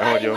Audio.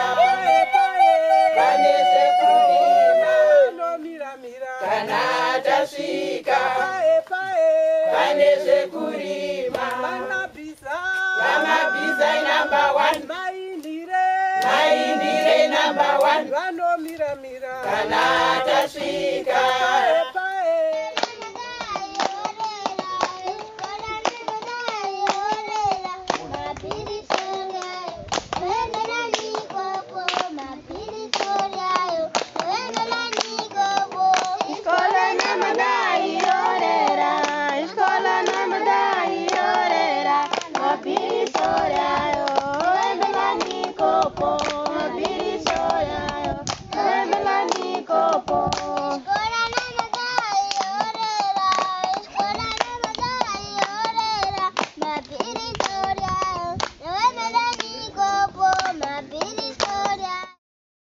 tasvika pane zvekurima vamabhiza number 1 maindire number 1 vanomiramira kana tasvika hey,